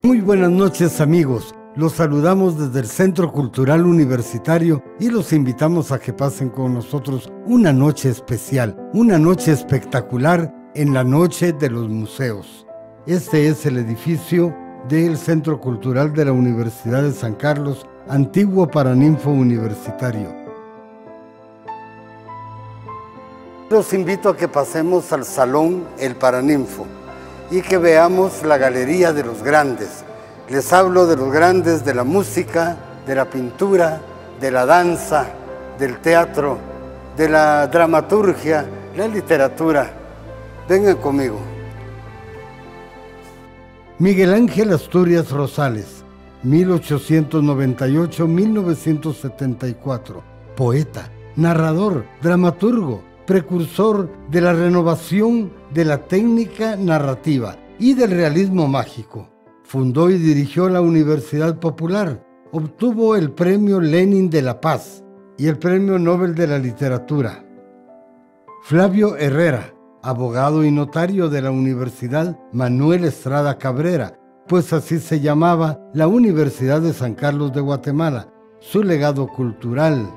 Muy buenas noches amigos, los saludamos desde el Centro Cultural Universitario y los invitamos a que pasen con nosotros una noche especial, una noche espectacular en la Noche de los Museos. Este es el edificio del Centro Cultural de la Universidad de San Carlos, antiguo Paraninfo Universitario. Los invito a que pasemos al Salón El Paraninfo y que veamos la Galería de los Grandes. Les hablo de los grandes de la música, de la pintura, de la danza, del teatro, de la dramaturgia, la literatura. Vengan conmigo. Miguel Ángel Asturias Rosales, 1898-1974. Poeta, narrador, dramaturgo, precursor de la renovación de la técnica narrativa y del realismo mágico. Fundó y dirigió la Universidad Popular. Obtuvo el Premio Lenin de la Paz y el Premio Nobel de la Literatura. Flavio Herrera, abogado y notario de la Universidad Manuel Estrada Cabrera, pues así se llamaba la Universidad de San Carlos de Guatemala. Su legado cultural,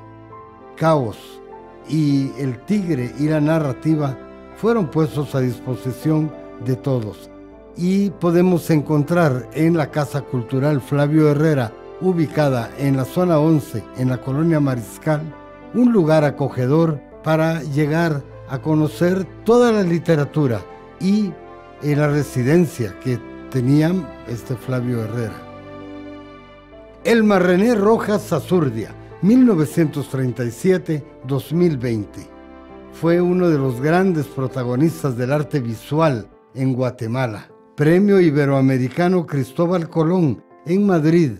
caos, y el tigre y la narrativa fueron puestos a disposición de todos. Y podemos encontrar en la Casa Cultural Flavio Herrera, ubicada en la zona 11, en la colonia Mariscal, un lugar acogedor para llegar a conocer toda la literatura y en la residencia que tenían este Flavio Herrera. El Marrené Rojas Azurdia, 1937-2020. Fue uno de los grandes protagonistas del arte visual en Guatemala. Premio Iberoamericano Cristóbal Colón en Madrid.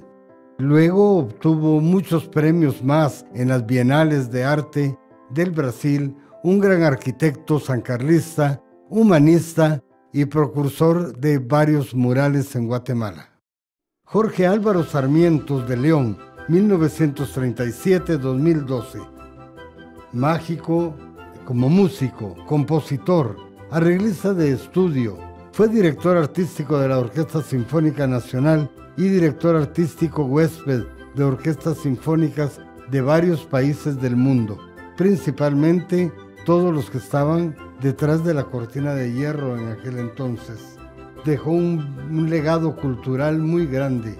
Luego obtuvo muchos premios más en las Bienales de Arte del Brasil, un gran arquitecto sancarlista, humanista y precursor de varios murales en Guatemala. Jorge Álvaro Sarmientos de León, 1937-2012. Mágico como músico, compositor, arreglista de estudio. Fue director artístico de la Orquesta Sinfónica Nacional y director artístico huésped de orquestas sinfónicas de varios países del mundo, principalmente todos los que estaban detrás de la cortina de hierro en aquel entonces. Dejó un, un legado cultural muy grande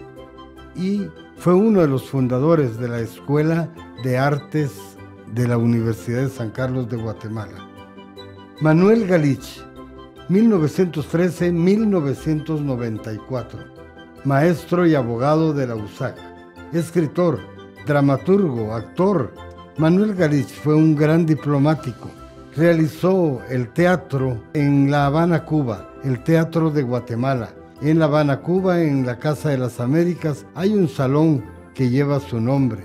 y fue uno de los fundadores de la Escuela de Artes de la Universidad de San Carlos de Guatemala. Manuel Galich, 1913-1994, maestro y abogado de la USAC, escritor, dramaturgo, actor. Manuel Galich fue un gran diplomático. Realizó el teatro en La Habana, Cuba, el Teatro de Guatemala, en La Habana, Cuba, en la Casa de las Américas, hay un salón que lleva su nombre.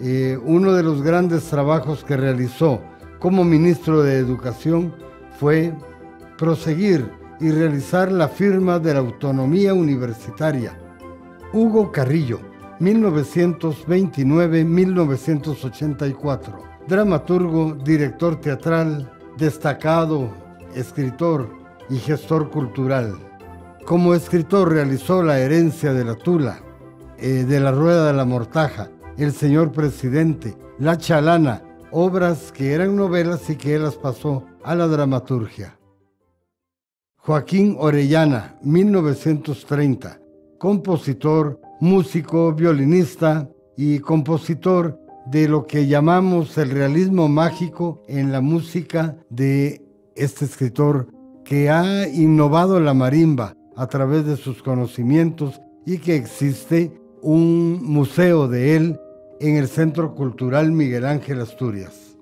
Eh, uno de los grandes trabajos que realizó como ministro de Educación fue proseguir y realizar la firma de la autonomía universitaria. Hugo Carrillo, 1929-1984. Dramaturgo, director teatral, destacado, escritor y gestor cultural. Como escritor realizó La herencia de la Tula, eh, de la Rueda de la Mortaja, El Señor Presidente, La Chalana, obras que eran novelas y que él las pasó a la dramaturgia. Joaquín Orellana, 1930, compositor, músico, violinista y compositor de lo que llamamos el realismo mágico en la música de este escritor que ha innovado la marimba, a través de sus conocimientos y que existe un museo de él en el Centro Cultural Miguel Ángel Asturias.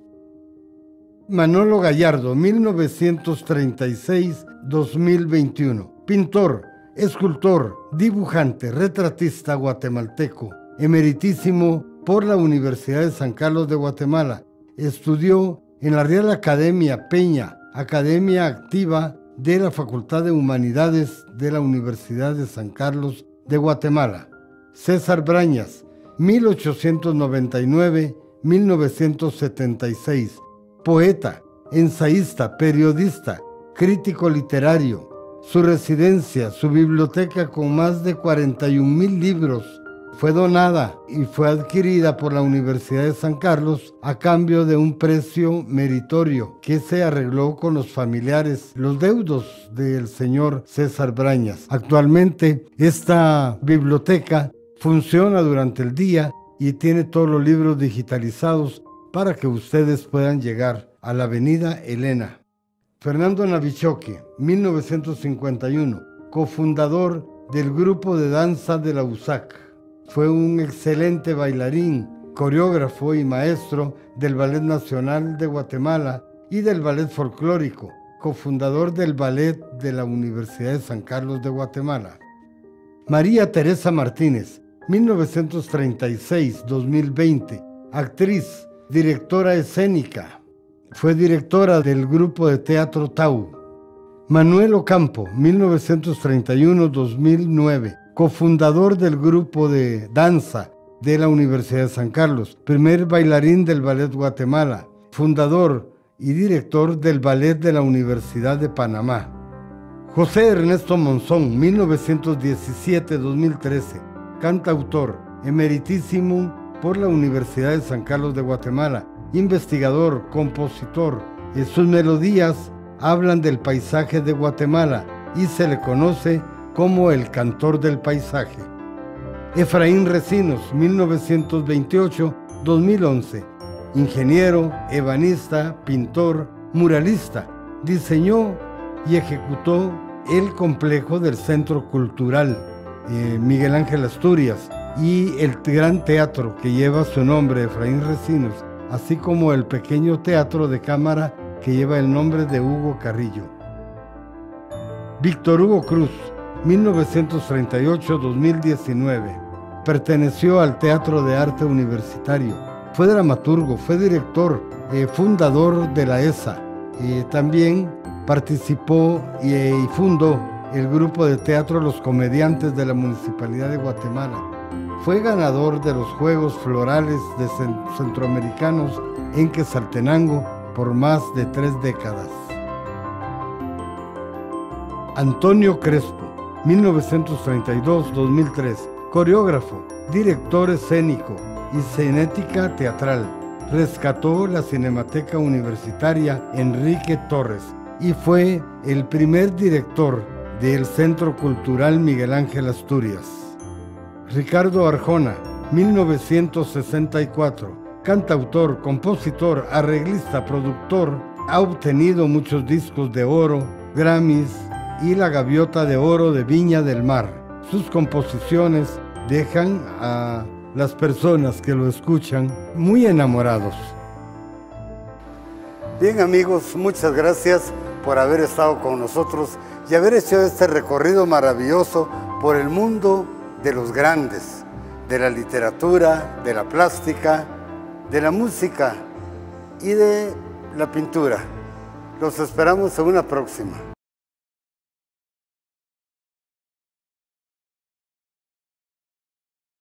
Manolo Gallardo, 1936-2021. Pintor, escultor, dibujante, retratista guatemalteco, emeritísimo por la Universidad de San Carlos de Guatemala. Estudió en la Real Academia Peña, Academia Activa de la Facultad de Humanidades de la Universidad de San Carlos de Guatemala. César Brañas, 1899-1976. Poeta, ensayista, periodista, crítico literario, su residencia, su biblioteca con más de 41 mil libros fue donada y fue adquirida por la Universidad de San Carlos a cambio de un precio meritorio que se arregló con los familiares, los deudos del señor César Brañas. Actualmente esta biblioteca funciona durante el día y tiene todos los libros digitalizados para que ustedes puedan llegar a la avenida Elena. Fernando Navichoque, 1951, cofundador del grupo de danza de la USAC. Fue un excelente bailarín, coreógrafo y maestro del Ballet Nacional de Guatemala y del Ballet Folclórico, cofundador del Ballet de la Universidad de San Carlos de Guatemala. María Teresa Martínez, 1936-2020, actriz, directora escénica. Fue directora del grupo de teatro Tau. Manuel Ocampo, 1931-2009, cofundador del grupo de danza de la Universidad de San Carlos, primer bailarín del Ballet Guatemala, fundador y director del Ballet de la Universidad de Panamá. José Ernesto Monzón, 1917-2013, cantautor, emeritísimo por la Universidad de San Carlos de Guatemala, investigador, compositor. Y sus melodías hablan del paisaje de Guatemala y se le conoce como el cantor del paisaje. Efraín Recinos, 1928-2011, ingeniero, ebanista, pintor, muralista, diseñó y ejecutó el complejo del Centro Cultural eh, Miguel Ángel Asturias y el gran teatro que lleva su nombre, Efraín Recinos, así como el pequeño teatro de cámara que lleva el nombre de Hugo Carrillo. Víctor Hugo Cruz, 1938-2019. Perteneció al Teatro de Arte Universitario. Fue dramaturgo, fue director, eh, fundador de la ESA. y también participó eh, y, fundó el grupo de teatro Los Comediantes de la Municipalidad de Guatemala. Fue ganador de los Juegos Florales Centroamericanos en Quesaltenango por más de tres décadas. Antonio Crespo 1932-2003, coreógrafo, director escénico y cenética teatral. Rescató la Cinemateca Universitaria Enrique Torres y fue el primer director del Centro Cultural Miguel Ángel Asturias. Ricardo Arjona, 1964, cantautor, compositor, arreglista, productor, ha obtenido muchos discos de oro, Grammys, y La Gaviota de Oro de Viña del Mar. Sus composiciones dejan a las personas que lo escuchan muy enamorados. Bien amigos, muchas gracias por haber estado con nosotros y haber hecho este recorrido maravilloso por el mundo de los grandes, de la literatura, de la plástica, de la música y de la pintura. Los esperamos en una próxima.